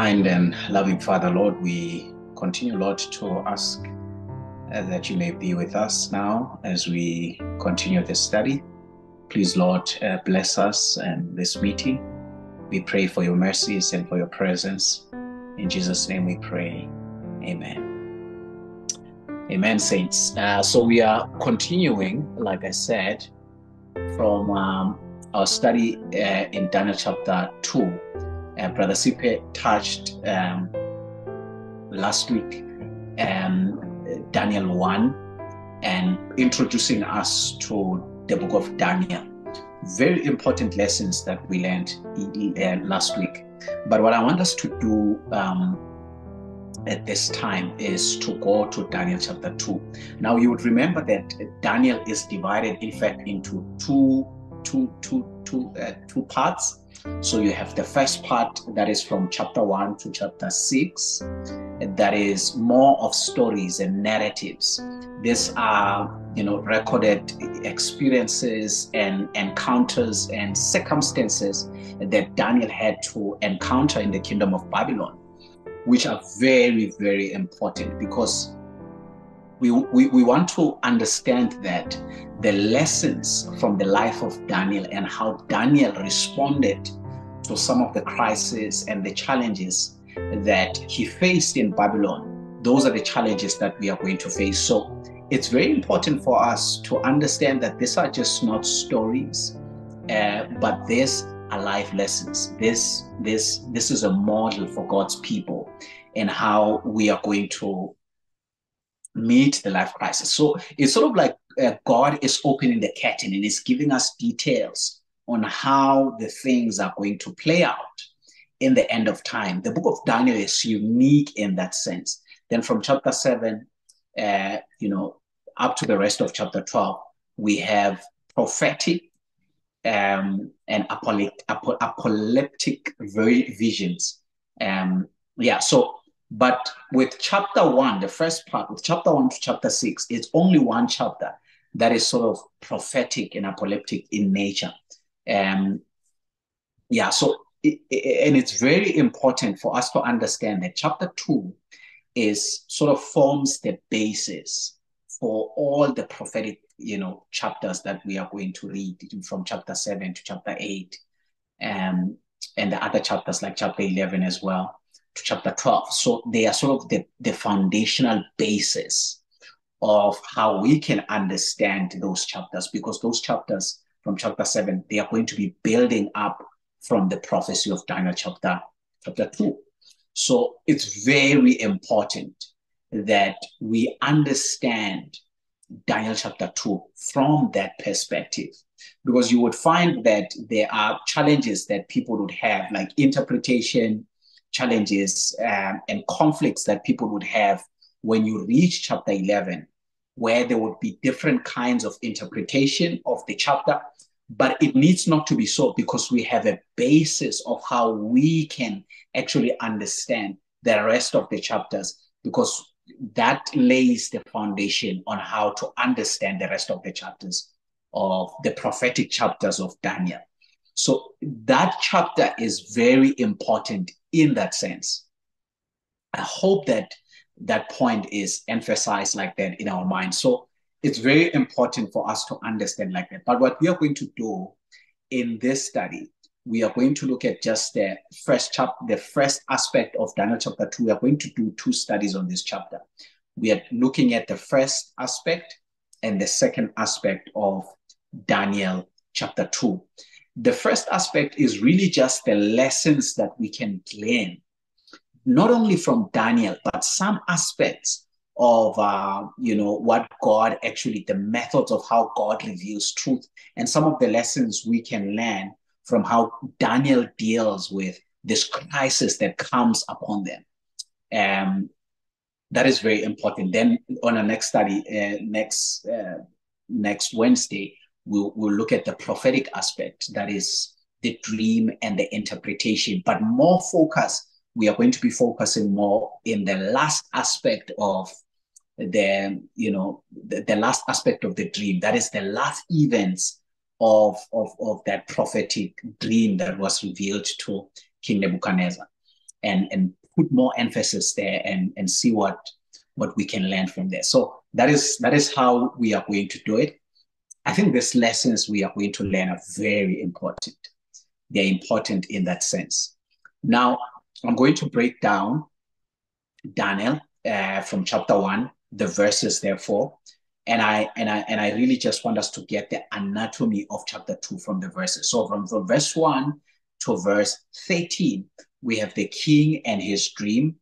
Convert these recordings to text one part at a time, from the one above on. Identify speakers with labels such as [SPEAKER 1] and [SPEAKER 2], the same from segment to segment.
[SPEAKER 1] Kind and loving Father, Lord, we continue, Lord, to ask uh, that you may be with us now as we continue this study. Please, Lord, uh, bless us and this meeting. We pray for your mercies and for your presence. In Jesus' name we pray. Amen. Amen, saints. Uh, so we are continuing, like I said, from um, our study uh, in Daniel chapter 2 uh, Brother Sipe touched um, last week, um, Daniel 1, and introducing us to the book of Daniel. Very important lessons that we learned uh, last week. But what I want us to do um, at this time is to go to Daniel chapter 2. Now, you would remember that Daniel is divided, in fact, into two, two, two, two, uh, two parts. So you have the first part that is from chapter 1 to chapter 6, that is more of stories and narratives. These are, you know, recorded experiences and encounters and circumstances that Daniel had to encounter in the kingdom of Babylon, which are very, very important because we, we, want to understand that the lessons from the life of Daniel and how Daniel responded to some of the crises and the challenges that he faced in Babylon. Those are the challenges that we are going to face. So it's very important for us to understand that these are just not stories, uh, but these are life lessons. This this this is a model for God's people and how we are going to meet the life crisis. So it's sort of like uh, God is opening the curtain and is giving us details on how the things are going to play out in the end of time. The book of Daniel is unique in that sense. Then from chapter 7, uh, you know, up to the rest of chapter 12, we have prophetic um, and apocalyptic visions. Um, yeah, so but with chapter one, the first part, with chapter one to chapter six, it's only one chapter that is sort of prophetic and apocalyptic in nature. Um, yeah, so, it, it, and it's very important for us to understand that chapter two is sort of forms the basis for all the prophetic, you know, chapters that we are going to read from chapter seven to chapter eight, um, and the other chapters like chapter 11 as well to chapter 12. So they are sort of the, the foundational basis of how we can understand those chapters because those chapters from chapter 7, they are going to be building up from the prophecy of Daniel chapter, chapter 2. So it's very important that we understand Daniel chapter 2 from that perspective because you would find that there are challenges that people would have like interpretation challenges um, and conflicts that people would have when you reach chapter 11, where there would be different kinds of interpretation of the chapter. But it needs not to be so because we have a basis of how we can actually understand the rest of the chapters because that lays the foundation on how to understand the rest of the chapters of the prophetic chapters of Daniel. So that chapter is very important in that sense. I hope that that point is emphasized like that in our mind. So it's very important for us to understand like that. But what we are going to do in this study, we are going to look at just the first chapter, the first aspect of Daniel chapter two. We are going to do two studies on this chapter. We are looking at the first aspect and the second aspect of Daniel chapter two the first aspect is really just the lessons that we can glean, not only from Daniel, but some aspects of uh, you know what God actually, the methods of how God reveals truth, and some of the lessons we can learn from how Daniel deals with this crisis that comes upon them. Um, that is very important. Then on our next study, uh, next uh, next Wednesday, we'll, we'll look at the prophetic aspect, that is the dream and the interpretation, but more focus, we are going to be focusing more in the last aspect of the, you know, the, the last aspect of the dream, that is the last events of, of, of that prophetic dream that was revealed to King Nebuchadnezzar. and and put more emphasis there and and see what what we can learn from there. So that is that is how we are going to do it. I think these lessons we are going to learn are very important. They're important in that sense. Now, I'm going to break down Daniel uh, from chapter one, the verses, therefore, and I and I and I really just want us to get the anatomy of chapter two from the verses. So from, from verse one to verse 13, we have the king and his dream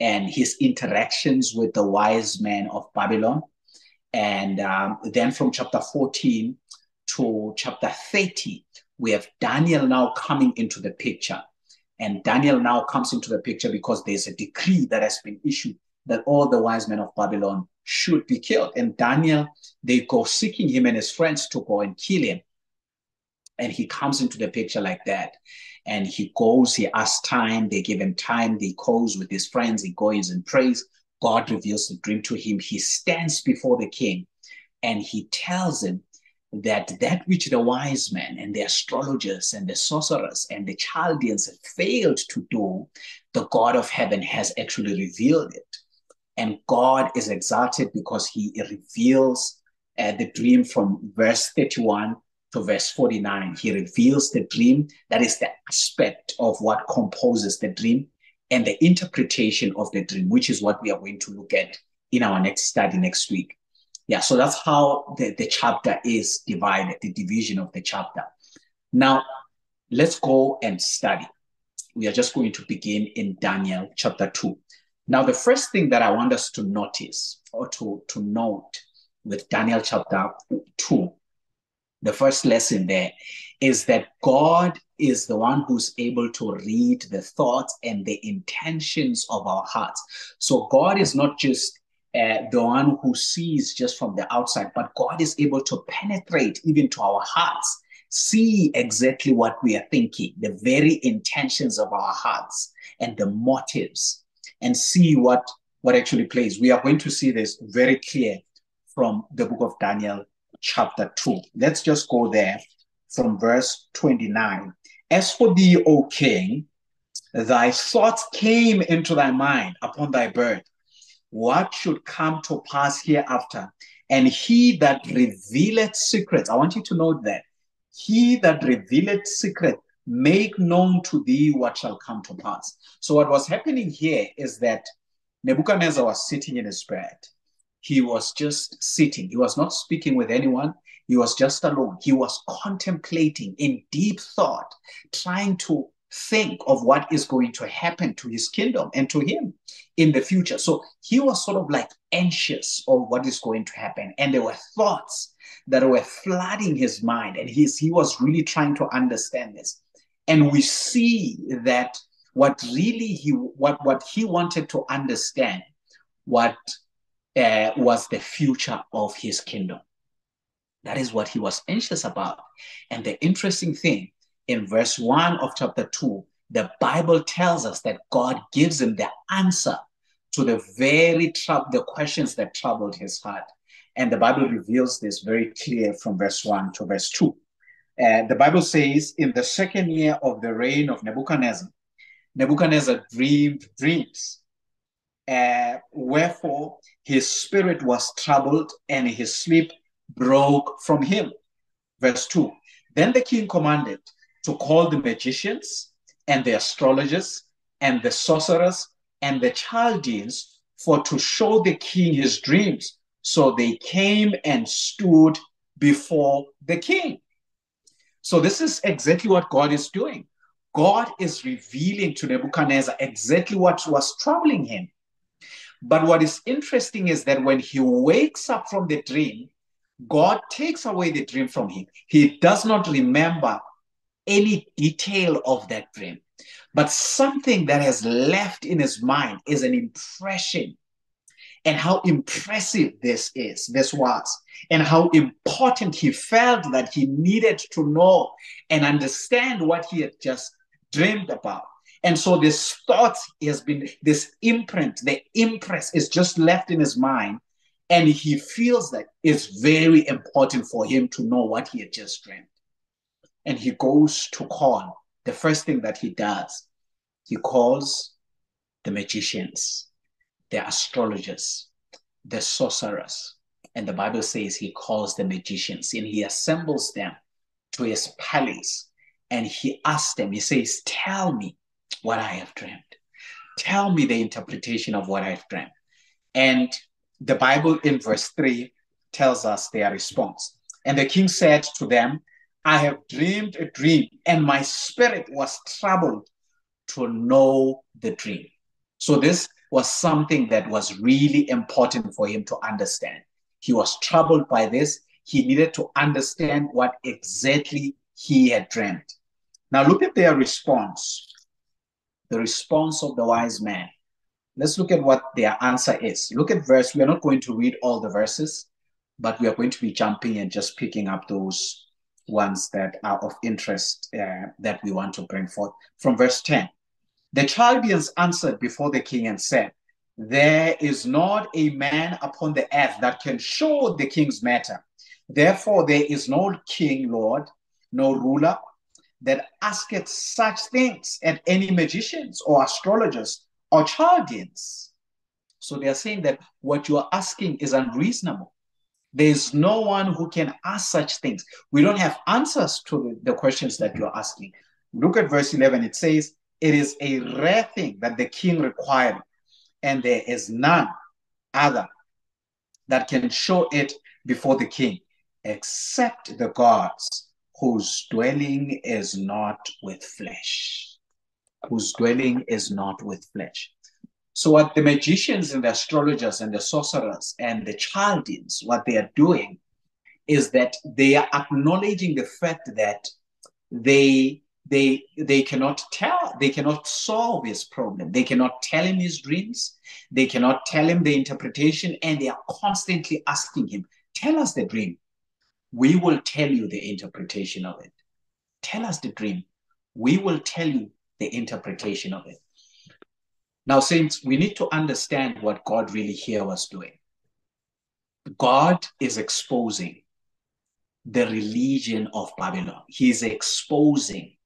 [SPEAKER 1] and his interactions with the wise men of Babylon. And um, then from chapter 14 to chapter 30, we have Daniel now coming into the picture. And Daniel now comes into the picture because there's a decree that has been issued that all the wise men of Babylon should be killed. And Daniel, they go seeking him and his friends to go and kill him. And he comes into the picture like that. And he goes, he asks time, they give him time, he goes with his friends, he goes and prays. God reveals the dream to him. He stands before the king and he tells him that that which the wise men and the astrologers and the sorcerers and the Chaldeans failed to do, the God of heaven has actually revealed it. And God is exalted because he reveals uh, the dream from verse 31 to verse 49. He reveals the dream. That is the aspect of what composes the dream and the interpretation of the dream, which is what we are going to look at in our next study next week. Yeah, so that's how the, the chapter is divided, the division of the chapter. Now, let's go and study. We are just going to begin in Daniel chapter 2. Now, the first thing that I want us to notice or to, to note with Daniel chapter 2, the first lesson there is that God is the one who's able to read the thoughts and the intentions of our hearts. So God is not just uh, the one who sees just from the outside, but God is able to penetrate even to our hearts, see exactly what we are thinking, the very intentions of our hearts and the motives, and see what what actually plays. We are going to see this very clear from the book of Daniel, chapter 2. Let's just go there from verse 29. As for thee, O king, thy thoughts came into thy mind upon thy birth what should come to pass hereafter. And he that revealeth secrets, I want you to note that. He that revealeth secret, make known to thee what shall come to pass. So what was happening here is that Nebuchadnezzar was sitting in his bed. He was just sitting. He was not speaking with anyone. He was just alone. He was contemplating in deep thought, trying to think of what is going to happen to his kingdom and to him in the future. So he was sort of like anxious of what is going to happen. And there were thoughts that were flooding his mind. And he's, he was really trying to understand this. And we see that what really he what, what he wanted to understand what uh, was the future of his kingdom. That is what he was anxious about. And the interesting thing in verse 1 of chapter 2, the Bible tells us that God gives him the answer to the very the questions that troubled his heart. And the Bible reveals this very clear from verse 1 to verse 2. Uh, the Bible says, in the second year of the reign of Nebuchadnezzar, Nebuchadnezzar dreamed dreams. Uh, wherefore his spirit was troubled and his sleep broke from him. Verse 2 Then the king commanded to call the magicians and the astrologers and the sorcerers and the Chaldeans for to show the king his dreams. So they came and stood before the king. So this is exactly what God is doing. God is revealing to Nebuchadnezzar exactly what was troubling him. But what is interesting is that when he wakes up from the dream, God takes away the dream from him. He does not remember any detail of that dream. But something that has left in his mind is an impression and how impressive this is, this was, and how important he felt that he needed to know and understand what he had just dreamed about. And so this thought has been, this imprint, the impress is just left in his mind. And he feels that it's very important for him to know what he had just dreamed and he goes to call, the first thing that he does, he calls the magicians, the astrologers, the sorcerers. And the Bible says he calls the magicians and he assembles them to his palace and he asks them, he says, Tell me what I have dreamed. Tell me the interpretation of what I've dreamed. And the Bible in verse 3 tells us their response. And the king said to them, I have dreamed a dream, and my spirit was troubled to know the dream. So, this was something that was really important for him to understand. He was troubled by this. He needed to understand what exactly he had dreamed. Now, look at their response the response of the wise man. Let's look at what their answer is. Look at verse. We are not going to read all the verses, but we are going to be jumping and just picking up those ones that are of interest uh, that we want to bring forth. From verse 10 The Chaldeans answered before the king and said, There is not a man upon the earth that can show the king's matter. Therefore, there is no king, Lord, no ruler that asketh such things at any magicians or astrologers or Chaldeans. So they are saying that what you are asking is unreasonable. There's no one who can ask such things. We don't have answers to the, the questions that you're asking. Look at verse 11. It says, It is a rare thing that the king required, and there is none other that can show it before the king except the gods whose dwelling is not with flesh. Whose dwelling is not with flesh. So, what the magicians and the astrologers and the sorcerers and the Chaldeans, what they are doing is that they are acknowledging the fact that they they they cannot tell they cannot solve his problem. They cannot tell him his dreams. They cannot tell him the interpretation and they are constantly asking him tell us the dream. We will tell you the interpretation of it. Tell us the dream. We will tell you the interpretation of it now, saints, we need to understand what God really here was doing. God is exposing the religion of Babylon. He's exposing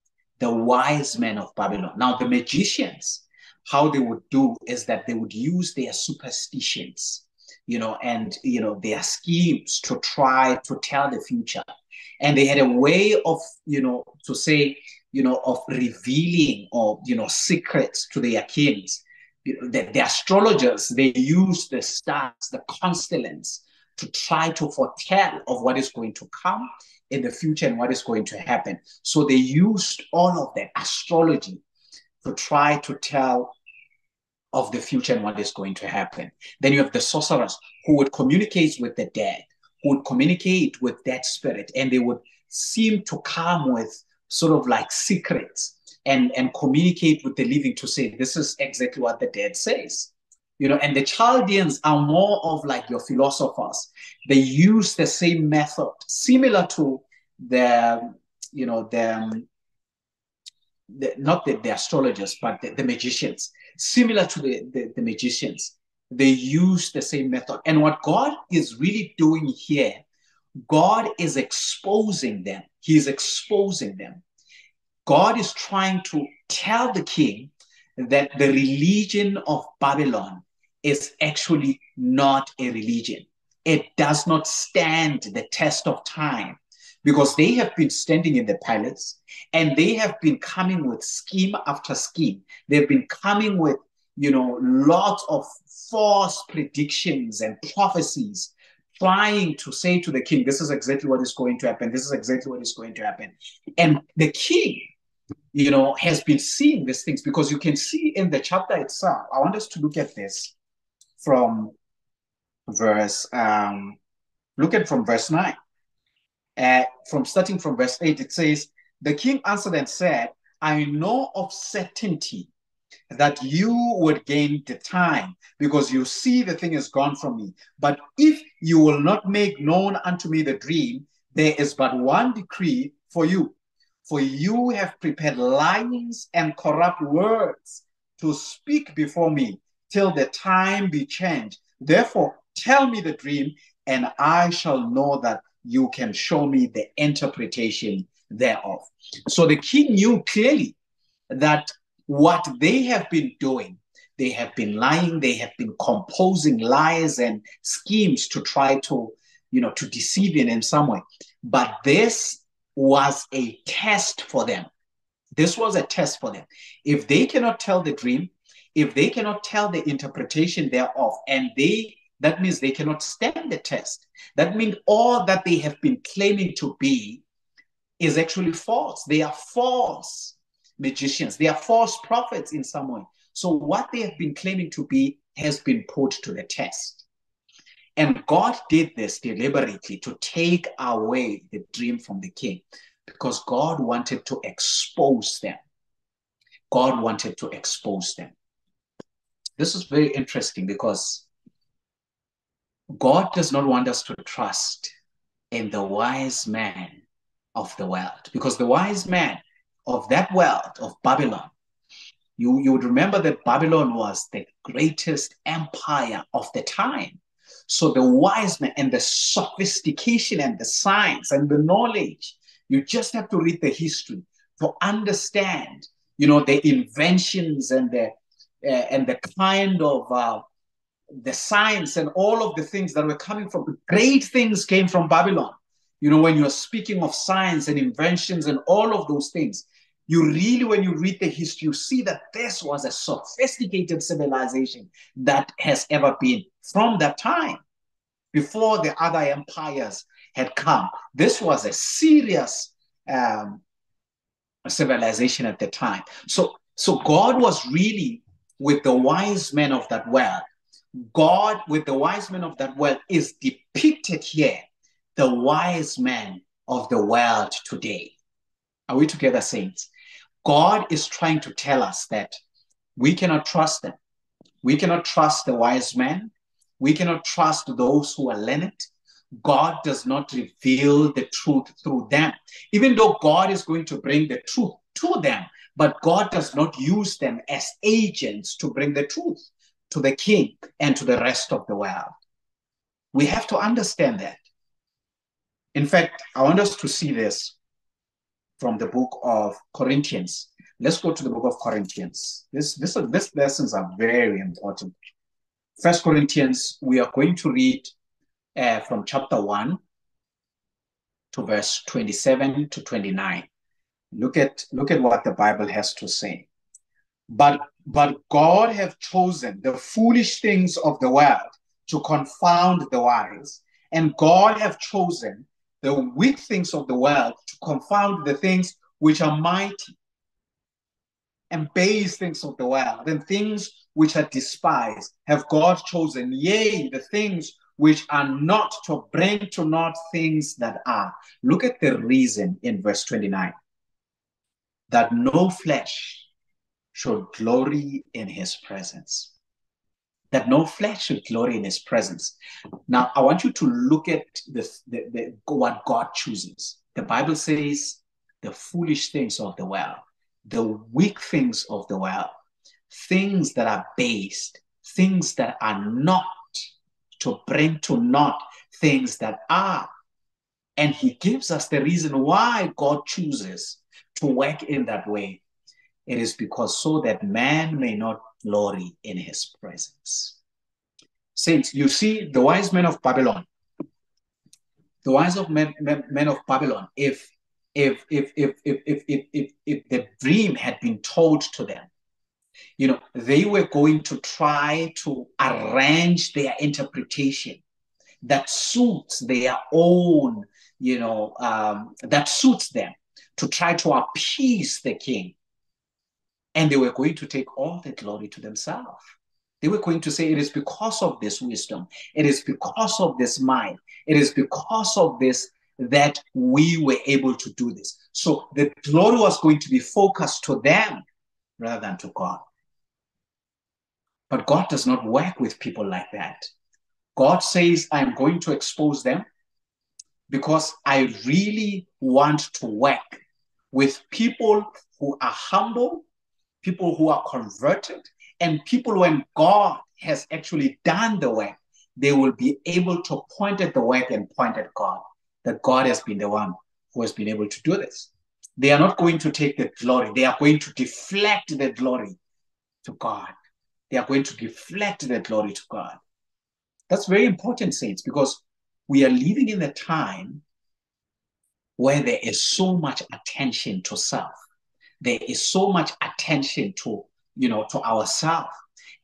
[SPEAKER 1] the wise men of Babylon. Now, the magicians, how they would do is that they would use their superstitions, you know, and, you know, their schemes to try to tell the future. And they had a way of, you know, to say, you know, of revealing or, you know, secrets to their kings the, the astrologers, they use the stars, the constellations, to try to foretell of what is going to come in the future and what is going to happen. So they used all of that astrology to try to tell of the future and what is going to happen. Then you have the sorcerers who would communicate with the dead, who would communicate with that spirit, and they would seem to come with sort of like secrets and, and communicate with the living to say, this is exactly what the dead says. You know, and the Chaldeans are more of like your philosophers. They use the same method, similar to the, you know, the, the not the, the astrologers, but the, the magicians, similar to the, the, the magicians. They use the same method. And what God is really doing here, God is exposing them. He's exposing them God is trying to tell the king that the religion of Babylon is actually not a religion. It does not stand the test of time because they have been standing in the palace and they have been coming with scheme after scheme. They've been coming with, you know, lots of false predictions and prophecies, trying to say to the king, this is exactly what is going to happen. This is exactly what is going to happen. And the king you know, has been seeing these things because you can see in the chapter itself. I want us to look at this from verse, um, look at from verse 9. Uh, from starting from verse 8, it says, The king answered and said, I know of certainty that you would gain the time because you see the thing is gone from me. But if you will not make known unto me the dream, there is but one decree for you for you have prepared lies and corrupt words to speak before me till the time be changed. Therefore, tell me the dream, and I shall know that you can show me the interpretation thereof. So the king knew clearly that what they have been doing, they have been lying, they have been composing lies and schemes to try to, you know, to deceive in in some way. But this was a test for them. This was a test for them. If they cannot tell the dream, if they cannot tell the interpretation thereof, and they that means they cannot stand the test. That means all that they have been claiming to be is actually false. They are false magicians. They are false prophets in some way. So what they have been claiming to be has been put to the test. And God did this deliberately to take away the dream from the king because God wanted to expose them. God wanted to expose them. This is very interesting because God does not want us to trust in the wise man of the world because the wise man of that world of Babylon, you, you would remember that Babylon was the greatest empire of the time. So the wise man and the sophistication and the science and the knowledge, you just have to read the history to understand, you know, the inventions and the uh, and the kind of uh, the science and all of the things that were coming from great things came from Babylon. You know, when you're speaking of science and inventions and all of those things, you really, when you read the history, you see that this was a sophisticated civilization that has ever been from that time before the other empires had come. This was a serious um, civilization at the time. So, so God was really with the wise men of that world. God with the wise men of that world is depicted here, the wise men of the world today. Are we together, saints? God is trying to tell us that we cannot trust them. We cannot trust the wise men. We cannot trust those who are learned. God does not reveal the truth through them, even though God is going to bring the truth to them. But God does not use them as agents to bring the truth to the king and to the rest of the world. We have to understand that. In fact, I want us to see this from the book of Corinthians. Let's go to the book of Corinthians. This, this, these lessons are very important. First Corinthians, we are going to read uh, from chapter 1 to verse 27 to 29. Look at, look at what the Bible has to say. But, but God have chosen the foolish things of the world to confound the wise, and God have chosen the weak things of the world to confound the things which are mighty and base things of the world and things which are despised have God chosen, yea, the things which are not to bring to naught things that are. Look at the reason in verse 29 that no flesh should glory in his presence that no flesh should glory in his presence. Now, I want you to look at the, the, the, what God chooses. The Bible says the foolish things of the world, the weak things of the world, things that are based, things that are not, to bring to naught things that are. And he gives us the reason why God chooses to work in that way. It is because so that man may not glory in his presence. Saints, you see, the wise men of Babylon, the wise of men, men, men of Babylon, if if if, if if if if if if the dream had been told to them, you know, they were going to try to arrange their interpretation that suits their own, you know, um, that suits them to try to appease the king and they were going to take all the glory to themselves. They were going to say, It is because of this wisdom, it is because of this mind, it is because of this that we were able to do this. So the glory was going to be focused to them rather than to God. But God does not work with people like that. God says, I'm going to expose them because I really want to work with people who are humble people who are converted, and people when God has actually done the work, they will be able to point at the work and point at God, that God has been the one who has been able to do this. They are not going to take the glory, they are going to deflect the glory to God. they are going to deflect the glory to God. That's very important, saints, because we are living in a time where there is so much attention to self. There is so much attention to, you know, to ourself.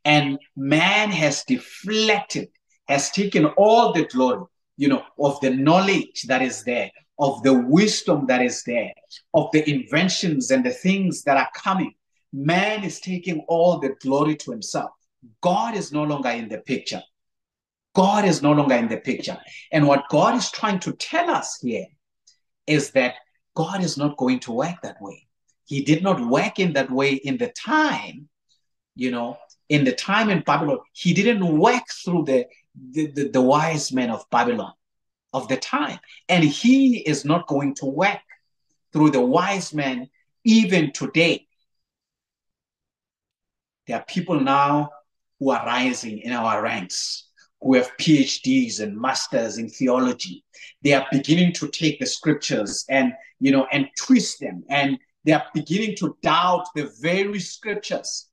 [SPEAKER 1] And man has deflected, has taken all the glory, you know, of the knowledge that is there, of the wisdom that is there, of the inventions and the things that are coming. Man is taking all the glory to himself. God is no longer in the picture. God is no longer in the picture. And what God is trying to tell us here is that God is not going to work that way. He did not work in that way in the time, you know, in the time in Babylon. He didn't work through the, the, the, the wise men of Babylon of the time. And he is not going to work through the wise men even today. There are people now who are rising in our ranks who have PhDs and masters in theology. They are beginning to take the scriptures and you know and twist them, and they are beginning to doubt the very scriptures.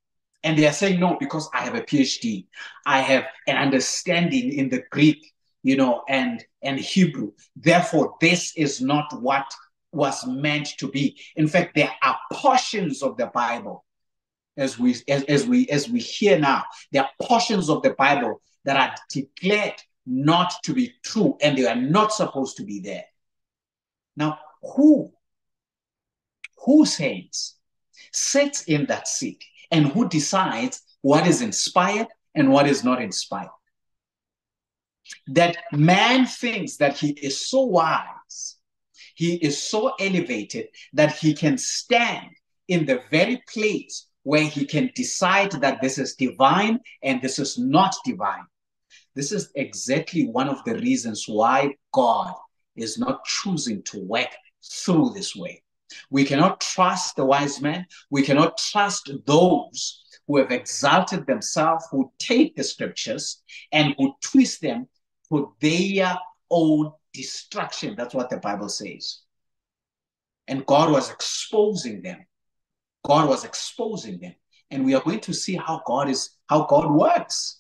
[SPEAKER 1] And they are saying, no, because I have a PhD, I have an understanding in the Greek, you know, and and Hebrew. Therefore, this is not what was meant to be. In fact, there are portions of the Bible as we as, as we as we hear now there are portions of the bible that are declared not to be true and they are not supposed to be there. Now, who, who says, sits in that seat and who decides what is inspired and what is not inspired? That man thinks that he is so wise, he is so elevated that he can stand in the very place where he can decide that this is divine and this is not divine. This is exactly one of the reasons why God is not choosing to work through this way. We cannot trust the wise men. We cannot trust those who have exalted themselves, who take the scriptures and who twist them for their own destruction. That's what the Bible says. And God was exposing them. God was exposing them. And we are going to see how God is, how God works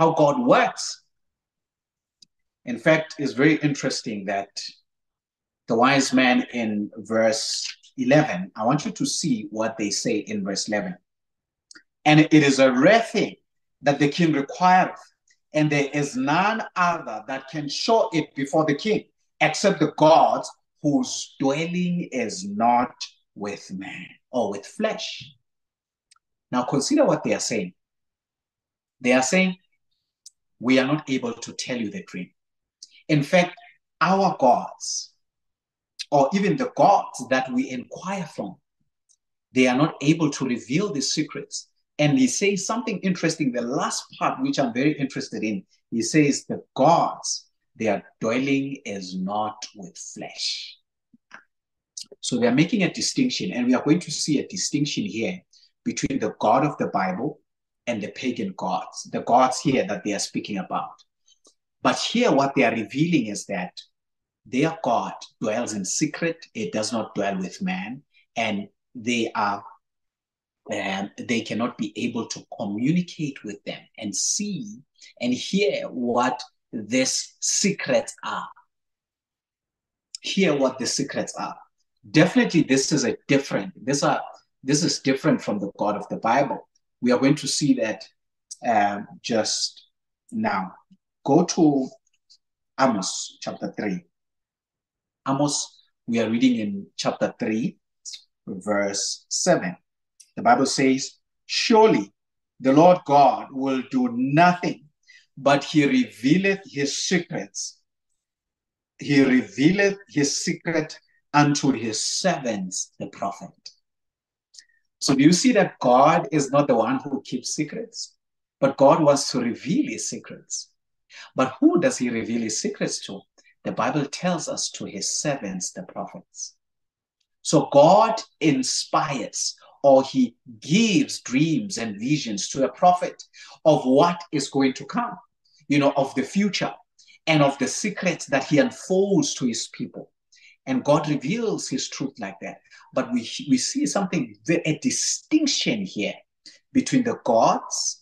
[SPEAKER 1] how God works. In fact, it's very interesting that the wise man in verse 11, I want you to see what they say in verse 11. And it is a rare thing that the king requireth, and there is none other that can show it before the king, except the gods whose dwelling is not with man or with flesh. Now consider what they are saying. They are saying we are not able to tell you the dream. In fact, our gods, or even the gods that we inquire from, they are not able to reveal the secrets. And he says something interesting, the last part, which I'm very interested in. He says, The gods, their dwelling is not with flesh. So they are making a distinction, and we are going to see a distinction here between the God of the Bible and the pagan gods, the gods here that they are speaking about. But here, what they are revealing is that their God dwells in secret, it does not dwell with man, and they are um, they cannot be able to communicate with them and see and hear what these secrets are. Hear what the secrets are. Definitely, this is a different. This are this is different from the God of the Bible. We are going to see that um, just now. Go to Amos chapter 3. Amos, we are reading in chapter 3, verse 7. The Bible says, Surely the Lord God will do nothing, but he revealeth his secrets. He revealeth his secret unto his servants, the prophet. So do you see that God is not the one who keeps secrets, but God wants to reveal his secrets. But who does he reveal his secrets to? The Bible tells us to his servants, the prophets. So God inspires or he gives dreams and visions to a prophet of what is going to come, you know, of the future and of the secrets that he unfolds to his people. And God reveals his truth like that. But we, we see something, a distinction here between the gods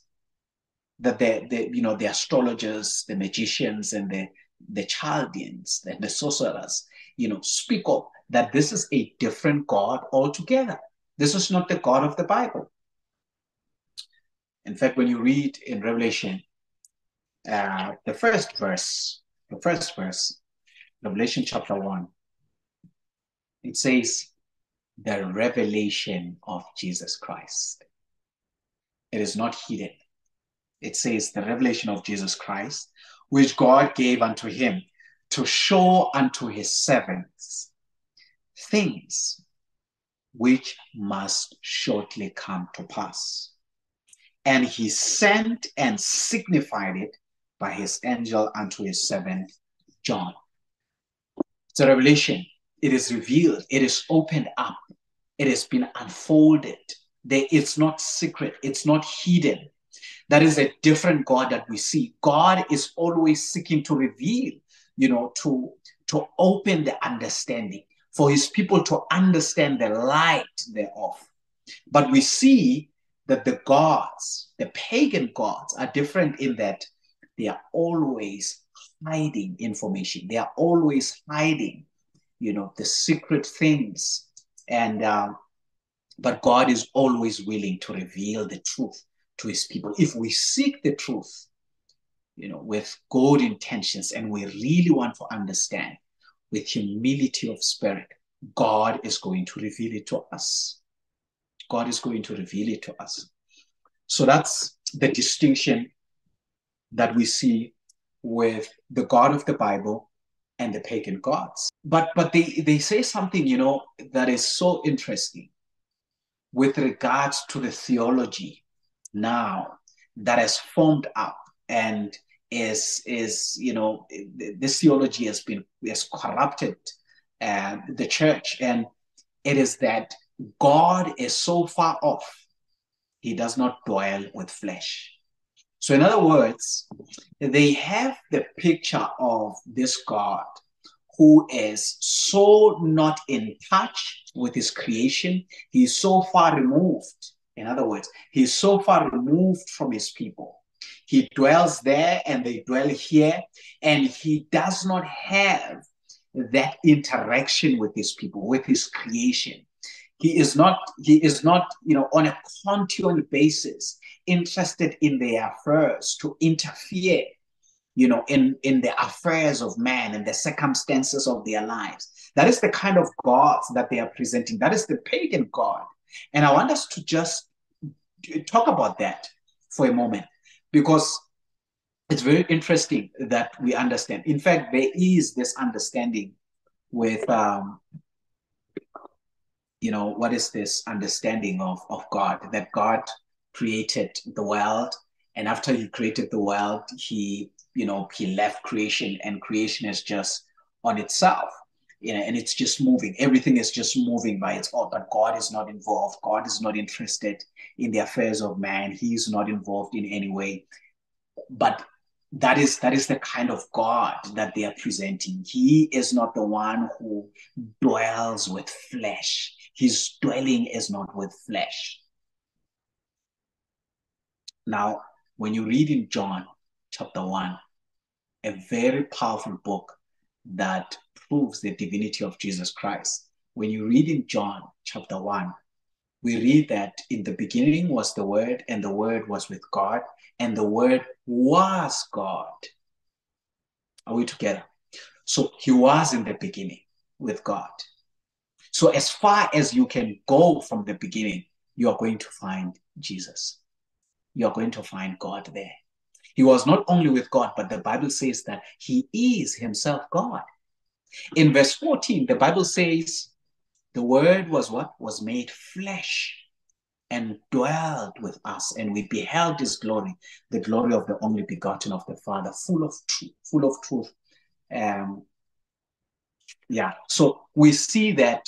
[SPEAKER 1] that the, the you know the astrologers, the magicians, and the the Chaldeans, the, the sorcerers, you know, speak of that this is a different God altogether. This is not the God of the Bible. In fact, when you read in Revelation, uh, the first verse, the first verse, Revelation chapter 1, it says, the revelation of Jesus Christ. It is not hidden. It says, the revelation of Jesus Christ, which God gave unto him to show unto his servants things which must shortly come to pass. And he sent and signified it by his angel unto his servant John. It's a revelation. It is revealed. It is opened up. It has been unfolded. it's not secret. It's not hidden. That is a different God that we see. God is always seeking to reveal, you know, to, to open the understanding for his people to understand the light thereof. But we see that the gods, the pagan gods, are different in that they are always hiding information. They are always hiding, you know, the secret things. And uh, but God is always willing to reveal the truth to his people. If we seek the truth, you know, with good intentions and we really want to understand, with humility of spirit, God is going to reveal it to us. God is going to reveal it to us. So that's the distinction that we see with the God of the Bible and the pagan gods. But but they, they say something, you know, that is so interesting with regards to the theology now that has formed up and is is you know this theology has been has corrupted uh, the church. And it is that god is so far off he does not dwell with flesh. So in other words they have the picture of this god who is so not in touch with his creation. He's so far removed. In other words he's so far removed from his people he dwells there and they dwell here, and he does not have that interaction with his people, with his creation. He is not, he is not, you know, on a continual basis interested in their affairs to interfere, you know, in, in the affairs of man and the circumstances of their lives. That is the kind of gods that they are presenting. That is the pagan God. And I want us to just talk about that for a moment because it's very interesting that we understand. In fact, there is this understanding with, um, you know, what is this understanding of, of God? That God created the world, and after He created the world, He, you know, He left creation, and creation is just on itself. You know, and it's just moving. Everything is just moving by its own, but God is not involved. God is not interested in the affairs of man. He is not involved in any way. But that is that is the kind of God that they are presenting. He is not the one who dwells with flesh. His dwelling is not with flesh. Now, when you read in John chapter 1, a very powerful book that proves the divinity of Jesus Christ. When you read in John chapter 1, we read that in the beginning was the Word, and the Word was with God, and the Word was God. Are we together? So he was in the beginning with God. So, as far as you can go from the beginning, you are going to find Jesus. You are going to find God there. He was not only with God, but the Bible says that he is himself God. In verse 14, the Bible says, the word was what? Was made flesh and dwelled with us, and we beheld his glory, the glory of the only begotten of the Father, full of truth, full of truth. Um, yeah, so we see that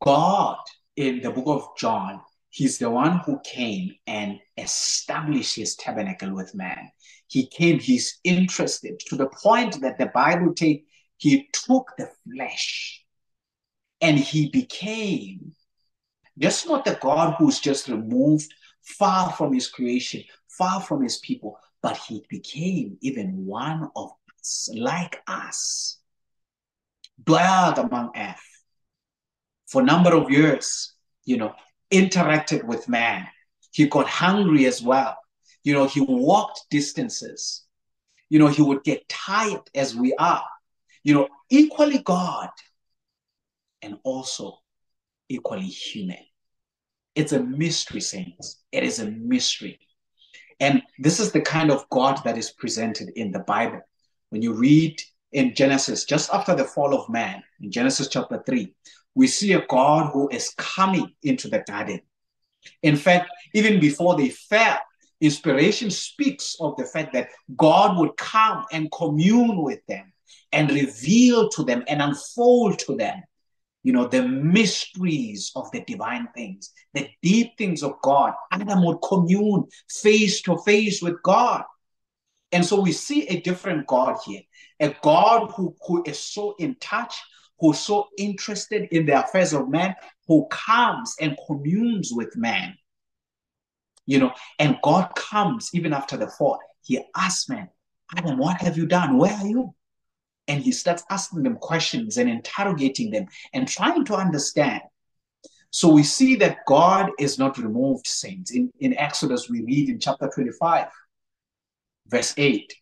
[SPEAKER 1] God in the book of John, he's the one who came and established his tabernacle with man. He came, he's interested to the point that the Bible take he took the flesh and he became just not the God who's just removed far from his creation, far from his people, but he became even one of us, like us, dwelled among earth for a number of years, you know, interacted with man. He got hungry as well. You know, he walked distances. You know, he would get tired as we are. You know, equally God and also equally human. It's a mystery, saints. It is a mystery. And this is the kind of God that is presented in the Bible. When you read in Genesis, just after the fall of man, in Genesis chapter 3, we see a God who is coming into the garden. In fact, even before they fell, inspiration speaks of the fact that God would come and commune with them and reveal to them and unfold to them you know, the mysteries of the divine things, the deep things of God. Adam would commune face to face with God. And so we see a different God here, a God who, who is so in touch, who's so interested in the affairs of man, who comes and communes with man. You know, and God comes even after the fall. He asks man, Adam, what have you done? Where are you? And he starts asking them questions and interrogating them and trying to understand. So we see that God is not removed, saints. In, in Exodus, we read in chapter 25, verse 8,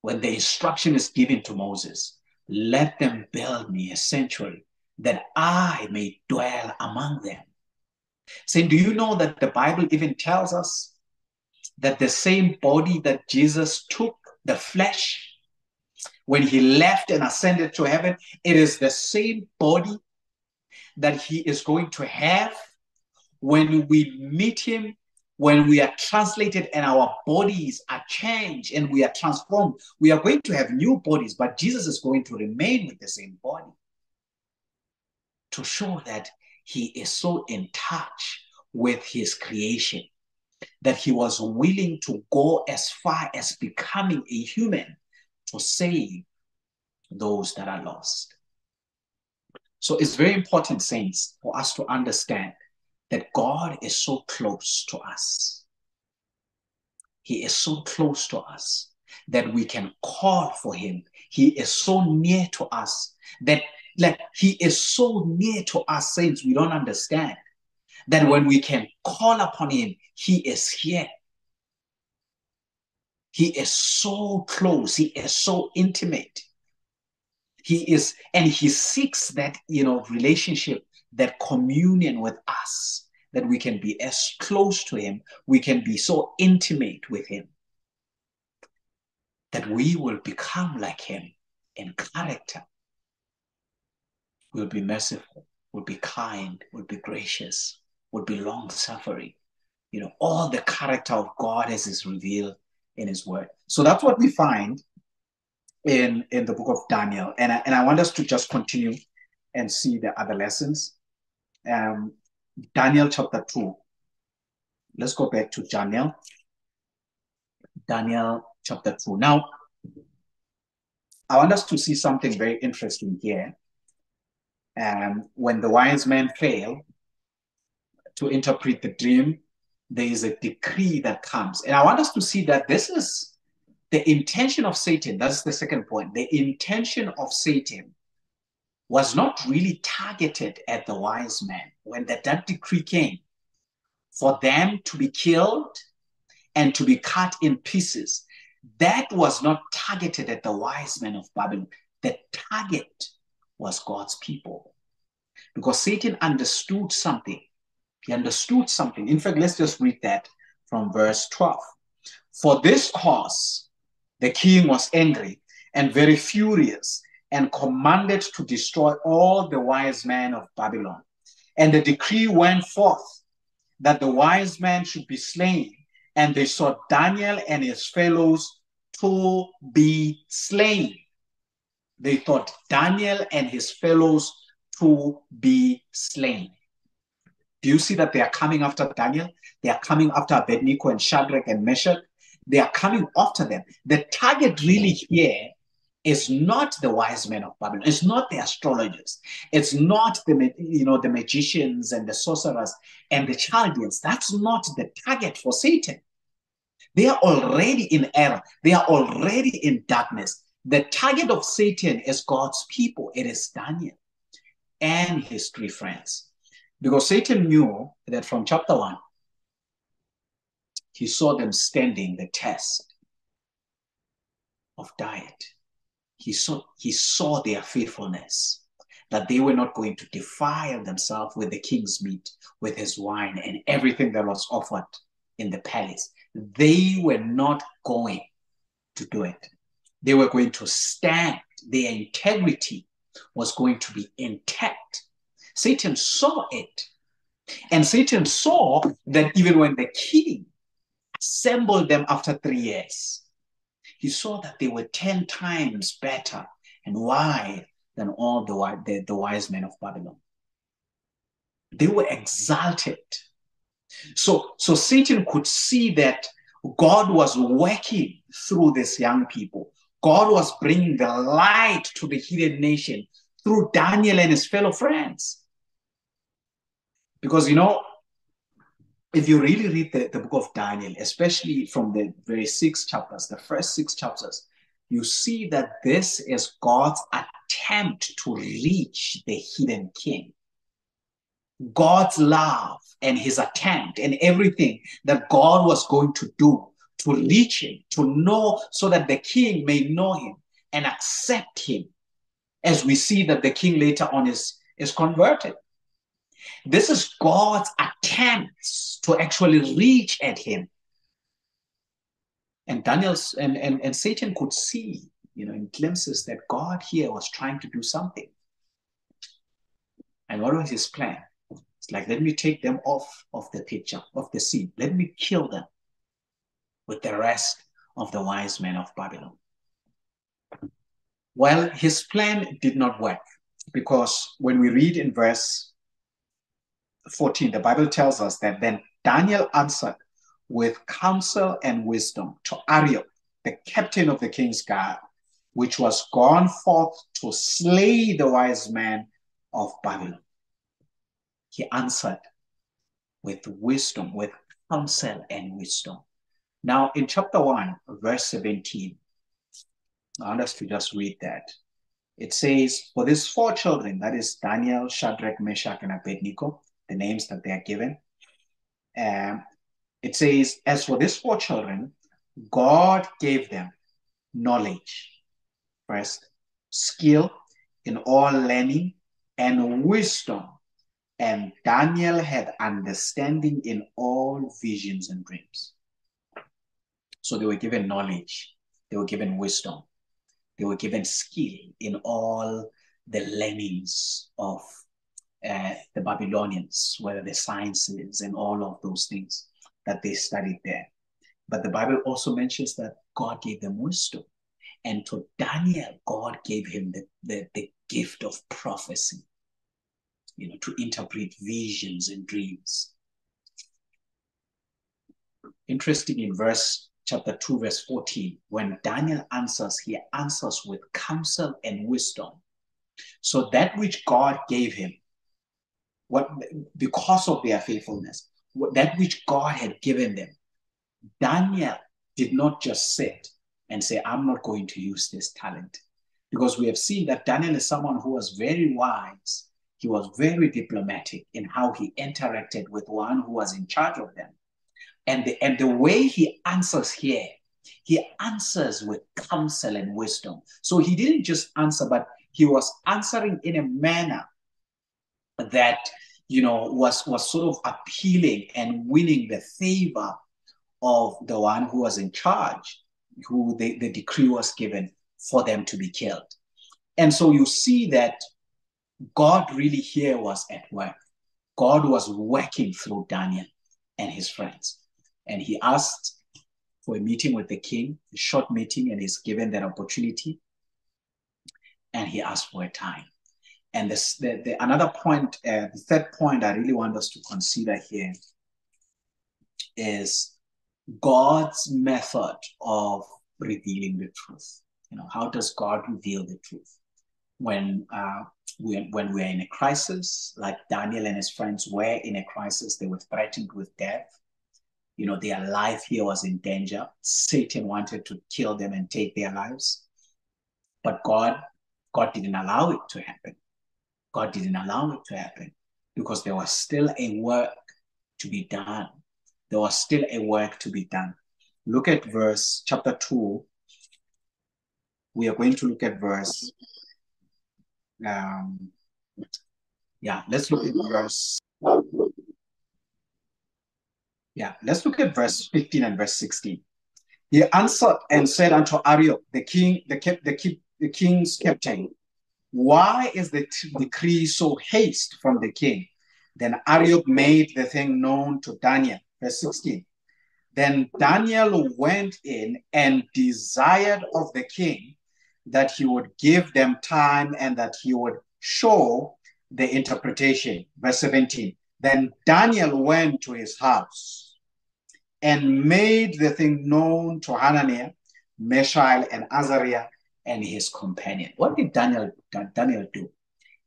[SPEAKER 1] when the instruction is given to Moses, let them build me a sanctuary that I may dwell among them. Saying, do you know that the Bible even tells us that the same body that Jesus took, the flesh, when he left and ascended to heaven, it is the same body that he is going to have when we meet him, when we are translated and our bodies are changed and we are transformed. We are going to have new bodies, but Jesus is going to remain with the same body to show that he is so in touch with his creation that he was willing to go as far as becoming a human to save those that are lost. So it's very important, saints, for us to understand that God is so close to us. He is so close to us that we can call for him. He is so near to us that like he is so near to us, saints, we don't understand. That when we can call upon him, he is here. He is so close. He is so intimate. He is, and he seeks that, you know, relationship, that communion with us, that we can be as close to him, we can be so intimate with him, that we will become like him in character. We'll be merciful, we'll be kind, we'll be gracious, we'll be long suffering. You know, all the character of God as is revealed in his word. So that's what we find in, in the book of Daniel. And I, and I want us to just continue and see the other lessons. Um, Daniel chapter 2. Let's go back to Daniel. Daniel chapter 2. Now, I want us to see something very interesting here. Um, when the wise men fail to interpret the dream, there is a decree that comes. And I want us to see that this is the intention of Satan. That's the second point. The intention of Satan was not really targeted at the wise men when that, that decree came for them to be killed and to be cut in pieces. That was not targeted at the wise men of Babylon. The target was God's people. Because Satan understood something he understood something. In fact, let's just read that from verse 12. For this cause, the king was angry and very furious and commanded to destroy all the wise men of Babylon. And the decree went forth that the wise men should be slain. And they sought Daniel and his fellows to be slain. They thought Daniel and his fellows to be slain. Do you see that they are coming after Daniel? They are coming after Abednego and Shadrach and Meshach. They are coming after them. The target really here is not the wise men of Babylon. It's not the astrologers. It's not the you know the magicians and the sorcerers and the Chaldeans. That's not the target for Satan. They are already in error. They are already in darkness. The target of Satan is God's people. It is Daniel and his three friends. Because Satan knew that from chapter one, he saw them standing the test of diet. He saw, he saw their faithfulness, that they were not going to defile themselves with the king's meat, with his wine, and everything that was offered in the palace. They were not going to do it. They were going to stand. Their integrity was going to be intact. Satan saw it. And Satan saw that even when the king assembled them after three years, he saw that they were 10 times better and wise than all the, the, the wise men of Babylon. They were exalted. So, so Satan could see that God was working through these young people. God was bringing the light to the hidden nation through Daniel and his fellow friends. Because, you know, if you really read the, the book of Daniel, especially from the very six chapters, the first six chapters, you see that this is God's attempt to reach the hidden king. God's love and his attempt and everything that God was going to do to reach him, to know, so that the king may know him and accept him, as we see that the king later on is, is converted. This is God's attempts to actually reach at him. And Daniel's and, and, and Satan could see, you know, in glimpses that God here was trying to do something. And what was his plan? It's like, let me take them off of the picture, of the scene. Let me kill them with the rest of the wise men of Babylon. Well, his plan did not work because when we read in verse 14, the Bible tells us that then Daniel answered with counsel and wisdom to Arioch, the captain of the king's guard, which was gone forth to slay the wise man of Babylon. He answered with wisdom, with counsel and wisdom. Now, in chapter 1, verse 17, I want us to just read that. It says, For these four children, that is Daniel, Shadrach, Meshach, and Abednego, the names that they are given. Um, it says, As for these four children, God gave them knowledge, first, skill in all learning, and wisdom. And Daniel had understanding in all visions and dreams. So they were given knowledge, they were given wisdom, they were given skill in all the learnings of uh, the Babylonians, whether the sciences and all of those things that they studied there. But the Bible also mentions that God gave them wisdom. And to Daniel, God gave him the, the, the gift of prophecy, you know, to interpret visions and dreams. Interesting in verse chapter 2, verse 14, when Daniel answers, he answers with counsel and wisdom. So that which God gave him, what because of their faithfulness, that which God had given them, Daniel did not just sit and say, I'm not going to use this talent. Because we have seen that Daniel is someone who was very wise. He was very diplomatic in how he interacted with one who was in charge of them. And the, and the way he answers here, he answers with counsel and wisdom. So he didn't just answer, but he was answering in a manner that you know was was sort of appealing and winning the favor of the one who was in charge, who the, the decree was given for them to be killed. And so you see that God really here was at work. God was working through Daniel and his friends and he asked for a meeting with the king, a short meeting, and he's given that opportunity. And he asked for a time. And this, the, the another point, uh, the third point I really want us to consider here is God's method of revealing the truth. You know, how does God reveal the truth? When uh, we, when we're in a crisis, like Daniel and his friends were in a crisis, they were threatened with death. You know, their life here was in danger. Satan wanted to kill them and take their lives. But God, God didn't allow it to happen. God didn't allow it to happen because there was still a work to be done. There was still a work to be done. Look at verse chapter 2. We are going to look at verse. Um, yeah, let's look at verse. Yeah, let's look at verse 15 and verse 16. He answered and said unto Arioch, the king, the, the, the king's captain, why is the decree so haste from the king? Then Arioch made the thing known to Daniel. Verse 16. Then Daniel went in and desired of the king that he would give them time and that he would show the interpretation. Verse 17. Then Daniel went to his house and made the thing known to Hananiah, Mishael, and Azariah and his companion. What did Daniel, Daniel do?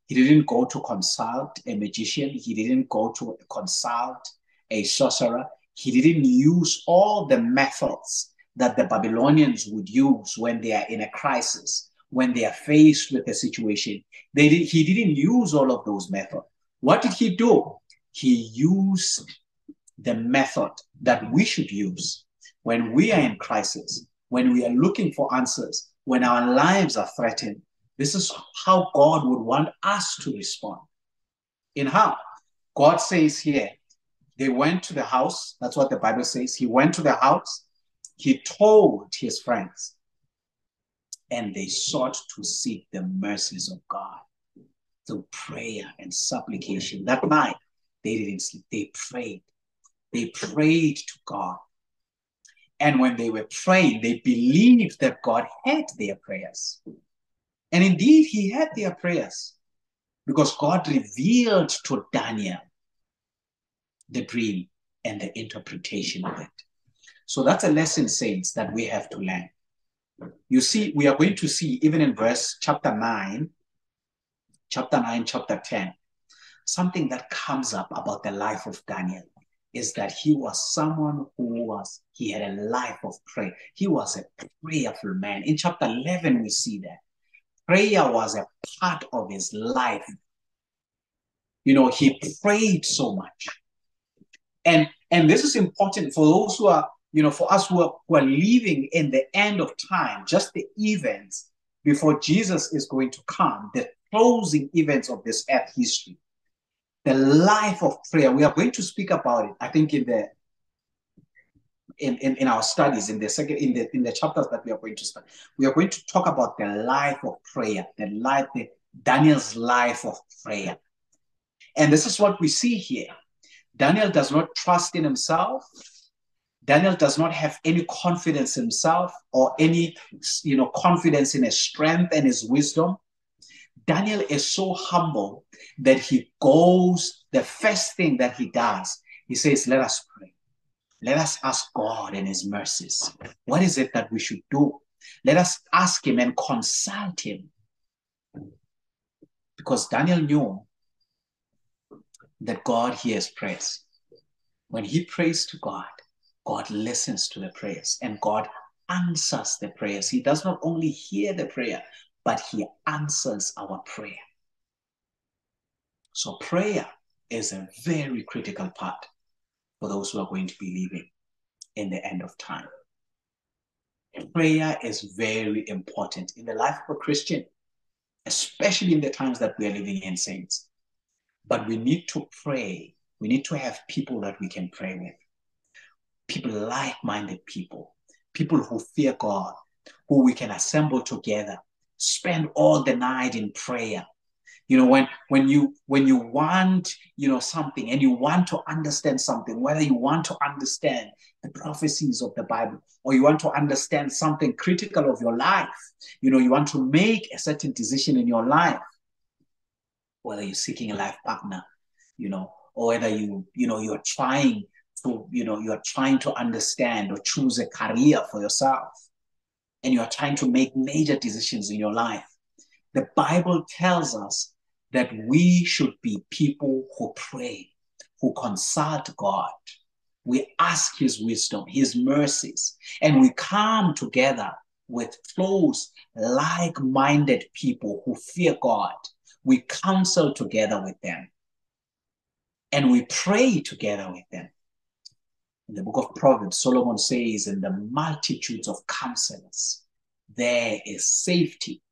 [SPEAKER 1] He didn't go to consult a magician. He didn't go to consult a sorcerer. He didn't use all the methods that the Babylonians would use when they are in a crisis, when they are faced with a situation. They did, he didn't use all of those methods. What did he do? He used the method that we should use when we are in crisis, when we are looking for answers, when our lives are threatened, this is how God would want us to respond. In how? God says here, they went to the house. That's what the Bible says. He went to the house. He told his friends, and they sought to seek the mercies of God through prayer and supplication. That night, they didn't sleep. They prayed. They prayed to God. And when they were praying, they believed that God heard their prayers. And indeed, he heard their prayers because God revealed to Daniel the dream and the interpretation of it. So that's a lesson, saints, that we have to learn. You see, we are going to see even in verse chapter 9, chapter 9, chapter 10, something that comes up about the life of Daniel is that he was someone who was, he had a life of prayer. He was a prayerful man. In chapter 11, we see that. Prayer was a part of his life. You know, he prayed so much. And, and this is important for those who are, you know, for us who are, who are living in the end of time, just the events before Jesus is going to come, the closing events of this earth history the life of prayer. We are going to speak about it, I think, in the in, in, in our studies in the second in the in the chapters that we are going to study. We are going to talk about the life of prayer, the life, the Daniel's life of prayer. And this is what we see here. Daniel does not trust in himself. Daniel does not have any confidence in himself or any you know confidence in his strength and his wisdom. Daniel is so humble that he goes, the first thing that he does, he says, Let us pray. Let us ask God and his mercies. What is it that we should do? Let us ask him and consult him. Because Daniel knew that God hears prayers. When he prays to God, God listens to the prayers and God answers the prayers. He does not only hear the prayer, but he answers our prayer. So prayer is a very critical part for those who are going to be living in the end of time. Prayer is very important in the life of a Christian, especially in the times that we are living in, saints. But we need to pray. We need to have people that we can pray with. People, like minded people, people who fear God, who we can assemble together spend all the night in prayer. You know when when you when you want you know something and you want to understand something whether you want to understand the prophecies of the bible or you want to understand something critical of your life you know you want to make a certain decision in your life whether you're seeking a life partner you know or whether you you know you're trying to you know you're trying to understand or choose a career for yourself and you are trying to make major decisions in your life, the Bible tells us that we should be people who pray, who consult God. We ask His wisdom, His mercies, and we come together with close, like minded people who fear God. We counsel together with them and we pray together with them. In the book of Proverbs, Solomon says, In the multitudes of counselors, there is safety.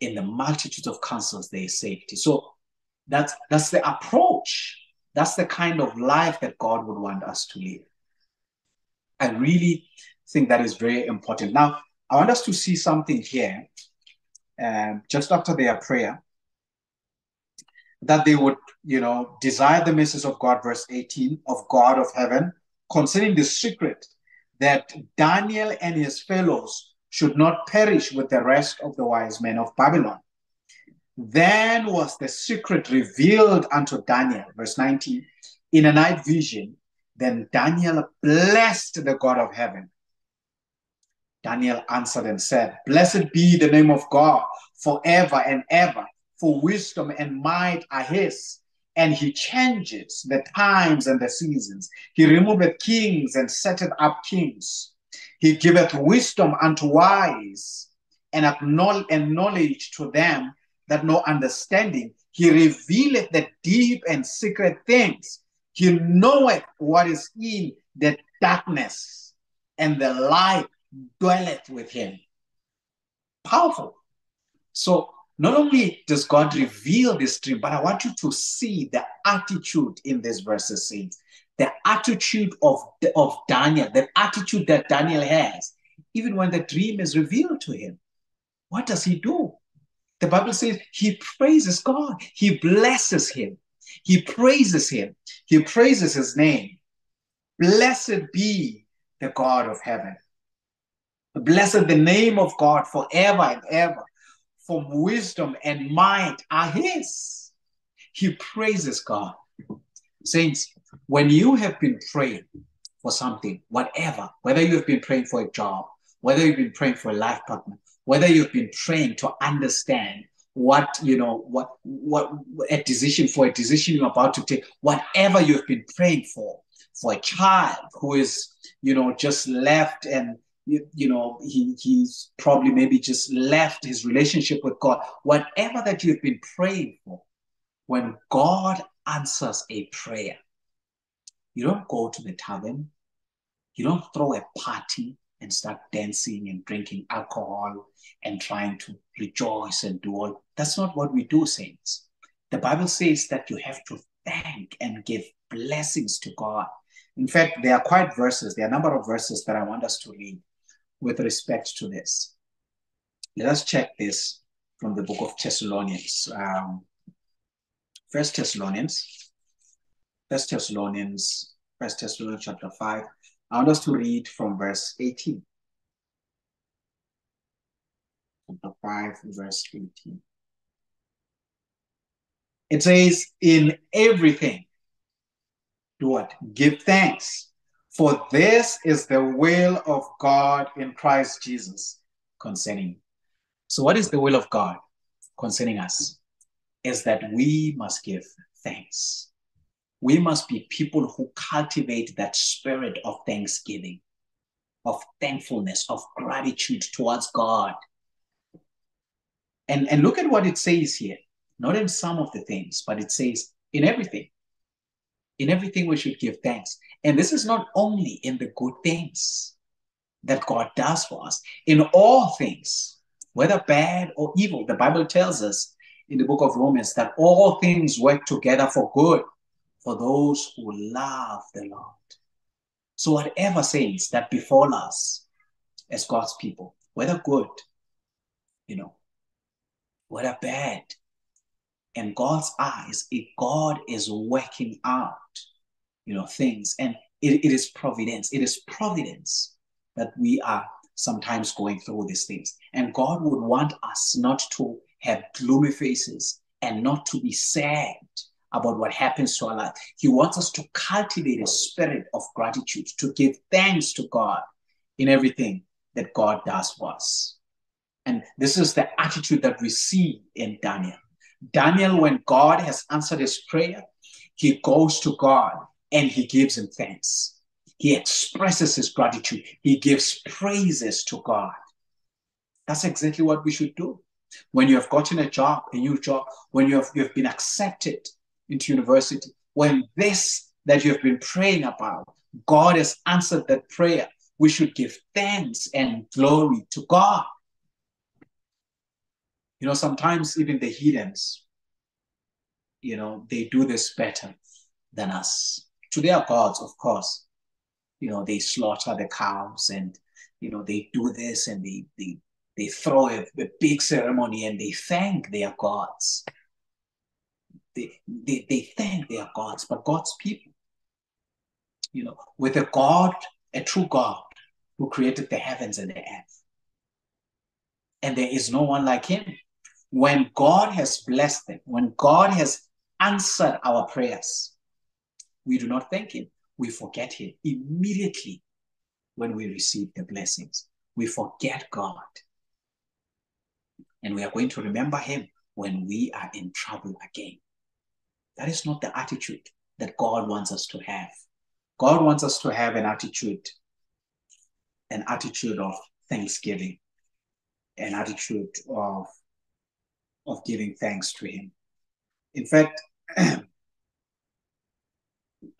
[SPEAKER 1] In the multitudes of counselors, there is safety. So that's that's the approach. That's the kind of life that God would want us to live. I really think that is very important. Now, I want us to see something here, um, just after their prayer, that they would, you know, desire the message of God, verse 18, of God of heaven, concerning the secret that Daniel and his fellows should not perish with the rest of the wise men of Babylon. Then was the secret revealed unto Daniel, verse 19, in a night vision. Then Daniel blessed the God of heaven. Daniel answered and said, Blessed be the name of God forever and ever, for wisdom and might are his. And he changes the times and the seasons. He removeth kings and setteth up kings. He giveth wisdom unto wise and knowledge to them that know understanding. He revealeth the deep and secret things. He knoweth what is in the darkness, and the light dwelleth with him. Powerful. So not only does God reveal this dream, but I want you to see the attitude in this verses saints. The attitude of, of Daniel, the attitude that Daniel has, even when the dream is revealed to him. What does he do? The Bible says he praises God, he blesses him, he praises him, he praises his name. Blessed be the God of heaven. Blessed the name of God forever and ever from wisdom and might are his. He praises God. Saints, when you have been praying for something, whatever, whether you've been praying for a job, whether you've been praying for a life partner, whether you've been praying to understand what you know what what a decision for a decision you're about to take whatever you've been praying for for a child who is you know just left and you, you know, he, he's probably maybe just left his relationship with God. Whatever that you've been praying for, when God answers a prayer, you don't go to the tavern, you don't throw a party and start dancing and drinking alcohol and trying to rejoice and do all. That's not what we do, saints. The Bible says that you have to thank and give blessings to God. In fact, there are quite verses, there are a number of verses that I want us to read with respect to this. Let us check this from the book of Thessalonians. Um, First Thessalonians, First Thessalonians, First Thessalonians chapter 5. I want us to read from verse 18. Chapter 5, verse 18. It says, In everything, do what? Give thanks for this is the will of God in Christ Jesus concerning. So, what is the will of God concerning us? Is that we must give thanks. We must be people who cultivate that spirit of thanksgiving, of thankfulness, of gratitude towards God. And, and look at what it says here. Not in some of the things, but it says in everything. In everything, we should give thanks. And this is not only in the good things that God does for us, in all things, whether bad or evil. The Bible tells us in the book of Romans that all things work together for good for those who love the Lord. So, whatever things that befall us as God's people, whether good, you know, whether bad, in God's eyes, if God is working out you know, things. And it, it is providence. It is providence that we are sometimes going through these things. And God would want us not to have gloomy faces and not to be sad about what happens to our life. He wants us to cultivate a spirit of gratitude, to give thanks to God in everything. that God does for us. And this is the attitude that we see in Daniel. Daniel, when God has answered his prayer, he goes to God and he gives him thanks. He expresses his gratitude. He gives praises to God. That's exactly what we should do. When you have gotten a job, a new job, when you have, you have been accepted into university, when this that you have been praying about, God has answered that prayer, we should give thanks and glory to God. You know, sometimes even the heathens, you know, they do this better than us. To their gods, of course, you know, they slaughter the cows and, you know, they do this and they, they, they throw a, a big ceremony and they thank their gods. They, they, they thank their gods, but God's people, you know, with a God, a true God who created the heavens and the earth. And there is no one like him. When God has blessed them, when God has answered our prayers, we do not thank him. We forget him immediately when we receive the blessings. We forget God. And we are going to remember him when we are in trouble again. That is not the attitude that God wants us to have. God wants us to have an attitude, an attitude of thanksgiving, an attitude of, of giving thanks to Him. In fact,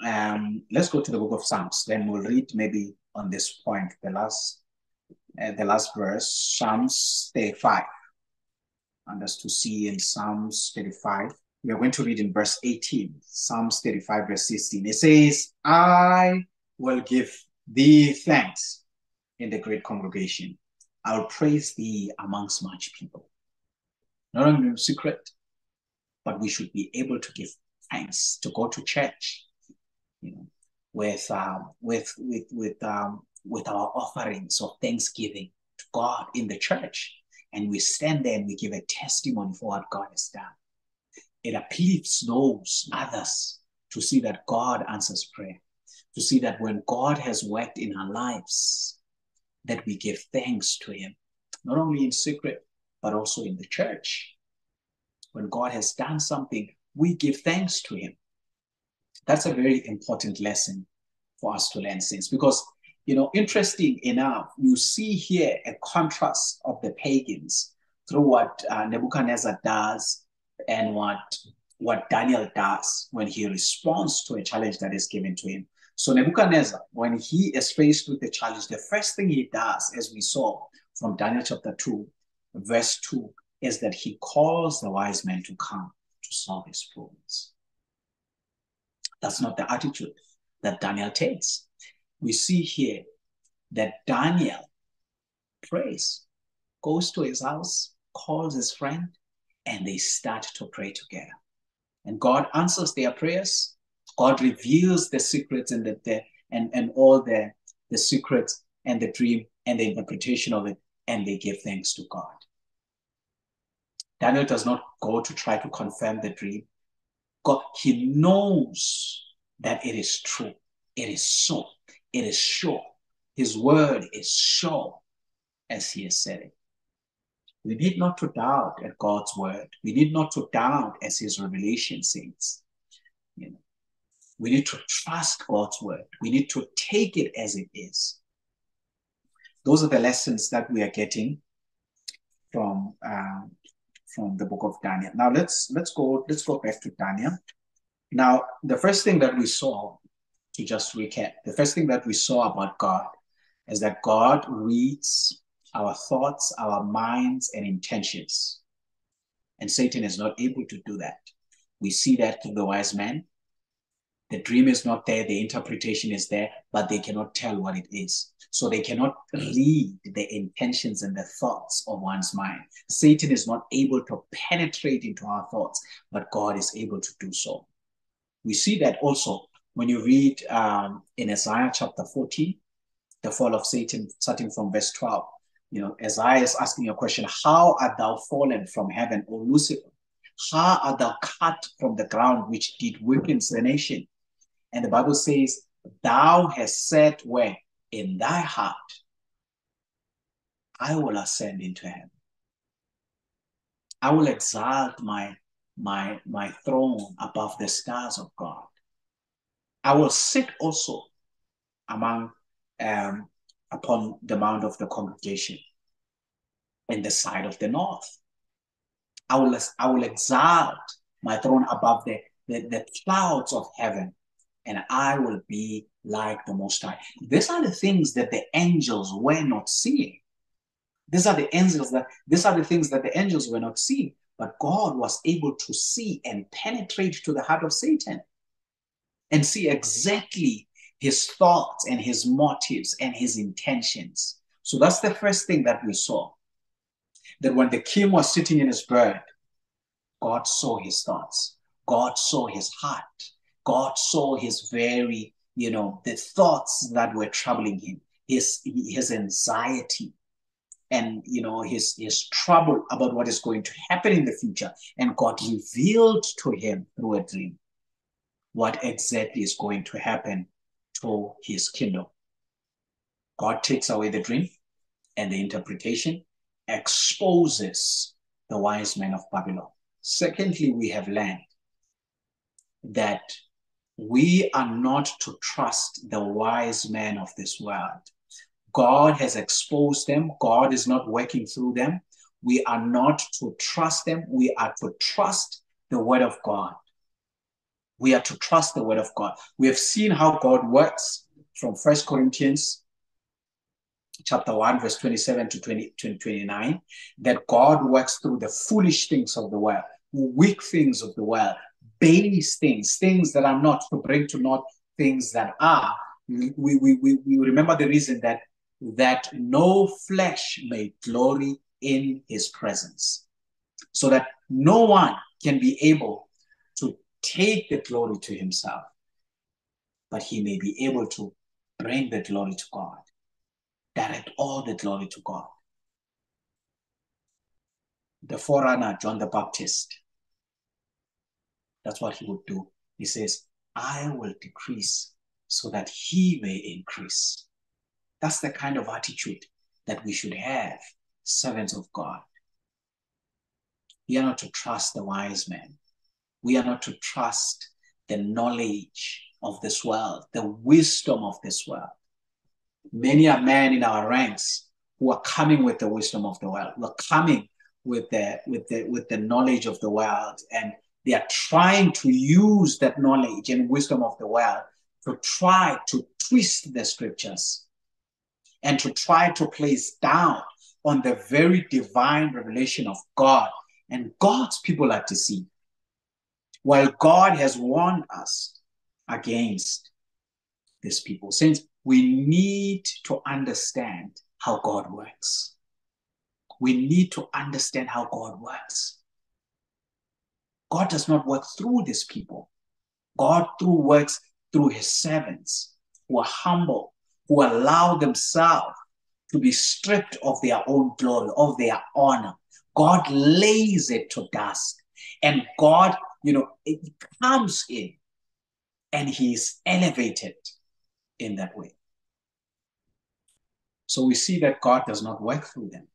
[SPEAKER 1] um, let's go to the book of Psalms. Then we'll read maybe on this point the last, uh, the last verse, Psalms 35. And that's to see in Psalms 35 we are going to read in verse 18, Psalms 35, verse 16. It says, I will give thee thanks in the great congregation. I'll praise thee amongst much people. Not only in secret, but we should be able to give thanks, to go to church, you know, with um, with with with um, with our offerings of thanksgiving to God in the church, and we stand there and we give a testimony for what God has done. It uplifts those others to see that God answers prayer, to see that when God has worked in our lives, that we give thanks to Him, not only in secret, but also in the church. When God has done something, we give thanks to Him. That's a very important lesson for us to learn since, because you know, interesting enough, you see here a contrast of the pagans through what uh, Nebuchadnezzar does and what what Daniel does when he responds to a challenge that is given to him. So Nebuchadnezzar, when he is faced with the challenge, the first thing he does, as we saw from Daniel chapter 2, verse 2, is that he calls the wise men to come to solve his problems. That's not the attitude that Daniel takes. We see here that Daniel prays, goes to his house, calls his friend, and they start to pray together. And God answers their prayers. God reveals the secrets and the, the and, and all the, the secrets and the dream and the interpretation of it, and they give thanks to God. Daniel does not go to try to confirm the dream. God, he knows that it is true. It is so. It is sure. His word is sure, as he has said it. We need not to doubt at God's word. We need not to doubt as his revelation says. You know, we need to trust God's word. We need to take it as it is. Those are the lessons that we are getting from um, from the book of Daniel. Now let's let's go let's go back to Daniel. Now the first thing that we saw, to just recap, the first thing that we saw about God is that God reads our thoughts, our minds, and intentions. And Satan is not able to do that. We see that through the wise man. The dream is not there, the interpretation is there, but they cannot tell what it is. So they cannot read the intentions and the thoughts of one's mind. Satan is not able to penetrate into our thoughts, but God is able to do so. We see that also when you read um, in Isaiah chapter 14, the fall of Satan, starting from verse 12 you know, Isaiah is asking a question, how art thou fallen from heaven, O Lucifer? How art thou cut from the ground which did weaken the nation? And the Bible says, thou hast said where? In thy heart, I will ascend into heaven. I will exalt my, my, my throne above the stars of God. I will sit also among um, upon the mount of the congregation in the side of the north. I will, I will exalt my throne above the, the, the clouds of heaven, and I will be like the Most High. These are the things that the angels were not seeing. These are the angels that these are the things that the angels were not seeing, but God was able to see and penetrate to the heart of Satan and see exactly his thoughts and his motives and his intentions. So that's the first thing that we saw. That when the king was sitting in his bed, God saw his thoughts. God saw his heart. God saw his very, you know, the thoughts that were troubling him, his his anxiety, and you know his his trouble about what is going to happen in the future. And God revealed to him through a dream what exactly is going to happen to his kingdom. God takes away the dream and the interpretation, exposes the wise men of Babylon. Secondly, we have learned that we are not to trust the wise men of this world. God has exposed them, God is not working through them. We are not to trust them, we are to trust the word of God. We are to trust the word of God. We have seen how God works from First Corinthians chapter 1, verse 27 to 20, 29, that God works through the foolish things of the world, weak things of the world, base things, things that are not, to bring to naught things that are. We, we, we, we remember the reason that that no flesh may glory in his presence, so that no one can be able to take the glory to himself, but he may be able to bring the glory to God direct all the glory to God. The forerunner, John the Baptist, that's what he would do. He says, I will decrease so that he may increase. That's the kind of attitude that we should have, servants of God. We are not to trust the wise men. We are not to trust the knowledge of this world, the wisdom of this world. Many are men in our ranks who are coming with the wisdom of the world, who are coming with the with the with the knowledge of the world, and they are trying to use that knowledge and wisdom of the world to try to twist the scriptures and to try to place down on the very divine revelation of God. And God's people are deceived. While God has warned us against these people. Since we need to understand how God works. We need to understand how God works. God does not work through these people. God through works through his servants who are humble, who allow themselves to be stripped of their own glory, of their honor. God lays it to dust. And God, you know, it comes in and he is elevated in that way. So we see that God does not work through them.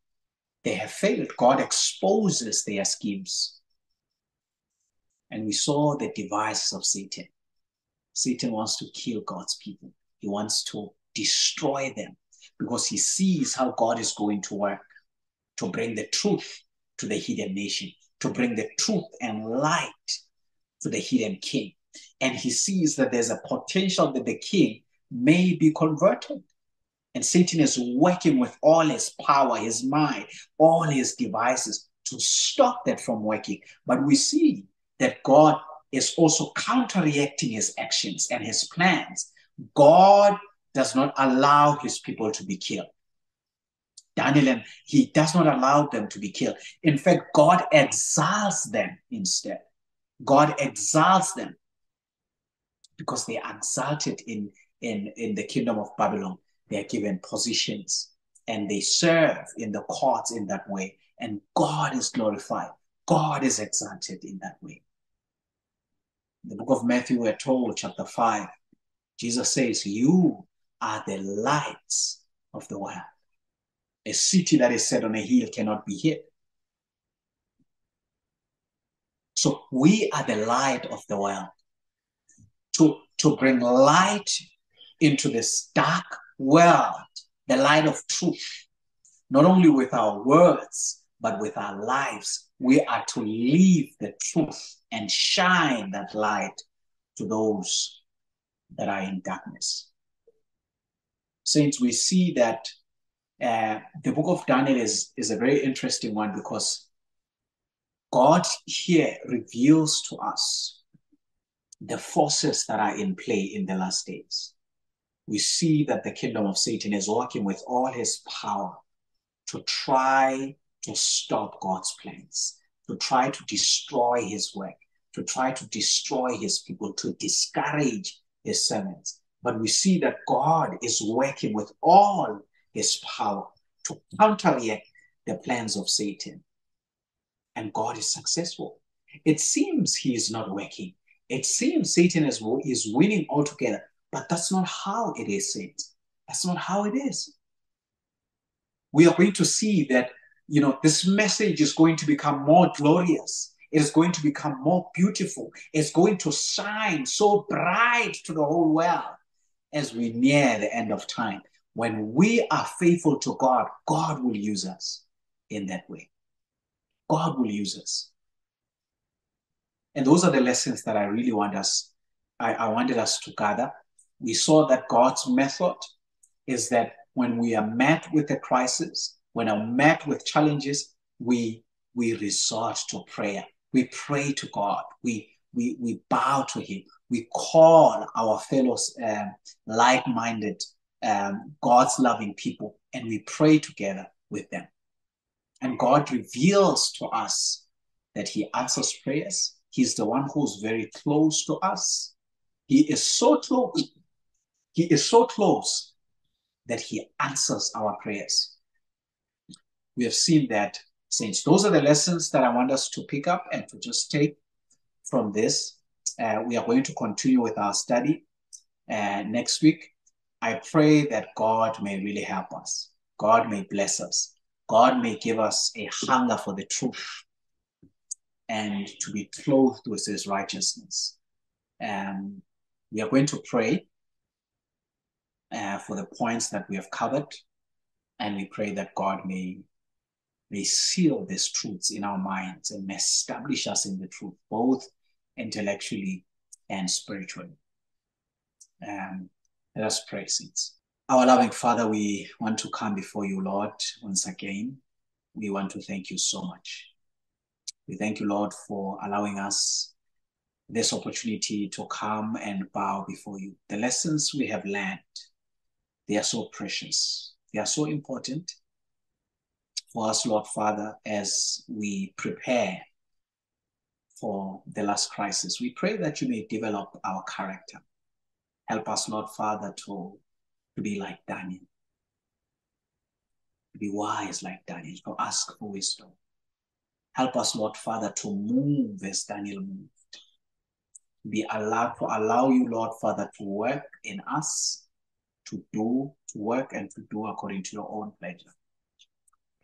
[SPEAKER 1] They have failed. God exposes their schemes. And we saw the devices of Satan. Satan wants to kill God's people. He wants to destroy them because he sees how God is going to work to bring the truth to the hidden nation, to bring the truth and light to the hidden king. And he sees that there's a potential that the king may be converted. And Satan is working with all his power, his mind, all his devices to stop that from working. But we see that God is also counteracting his actions and his plans. God does not allow his people to be killed. Daniel and he does not allow them to be killed. In fact, God exalts them instead. God exalts them because they are exalted in in, in the kingdom of Babylon. They are given positions and they serve in the courts in that way. And God is glorified. God is exalted in that way. In the book of Matthew, we're told, chapter 5, Jesus says, You are the lights of the world. A city that is set on a hill cannot be hid. So we are the light of the world. To, to bring light into this dark world, the light of truth, not only with our words, but with our lives. We are to live the truth and shine that light to those that are in darkness. Saints, we see that uh, the book of Daniel is, is a very interesting one because God here reveals to us the forces that are in play in the last days. We see that the kingdom of Satan is working with all his power to try to stop God's plans, to try to destroy his work, to try to destroy his people, to discourage his servants. But we see that God is working with all his power to counteract the plans of Satan. And God is successful. It seems he is not working. It seems Satan is, is winning altogether. But that's not how it is, saints. That's not how it is. We are going to see that, you know, this message is going to become more glorious. It is going to become more beautiful. It's going to shine so bright to the whole world as we near the end of time. When we are faithful to God, God will use us in that way. God will use us. And those are the lessons that I really want us, I, I wanted us to gather. We saw that God's method is that when we are met with a crisis, when I'm met with challenges, we we resort to prayer. We pray to God. We we we bow to Him. We call our fellows um, like-minded, um, God's loving people, and we pray together with them. And God reveals to us that He answers prayers. He's the one who's very close to us. He is so close. He is so close that He answers our prayers. We have seen that, saints. Those are the lessons that I want us to pick up and to just take from this. Uh, we are going to continue with our study uh, next week. I pray that God may really help us. God may bless us. God may give us a hunger for the truth and to be clothed with his righteousness. And we are going to pray uh, for the points that we have covered. And we pray that God may, may seal these truths in our minds and establish us in the truth, both intellectually and spiritually. Um, let us pray, saints. Our loving Father, we want to come before you, Lord, once again. We want to thank you so much. We thank you, Lord, for allowing us this opportunity to come and bow before you. The lessons we have learned, they are so precious. They are so important for us, Lord Father, as we prepare for the last crisis. We pray that you may develop our character. Help us, Lord Father, to to be like Daniel, to be wise like Daniel, to ask for wisdom. Help us, Lord Father, to move as Daniel moved. Be allowed to allow you, Lord Father, to work in us, to do, to work and to do according to your own pleasure.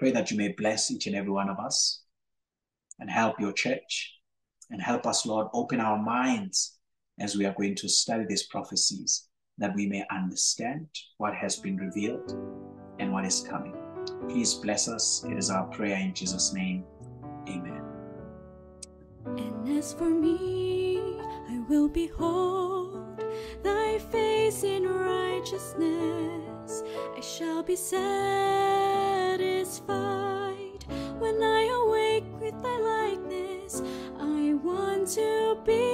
[SPEAKER 1] Pray that you may bless each and every one of us and help your church and help us, Lord, open our minds as we are going to study these prophecies that we may understand what has been revealed and what is coming. Please bless us. It is our prayer in Jesus' name. Amen.
[SPEAKER 2] And as for me, I will behold thy face in righteousness. I shall be set satisfied when I awake with thy likeness. I want to be.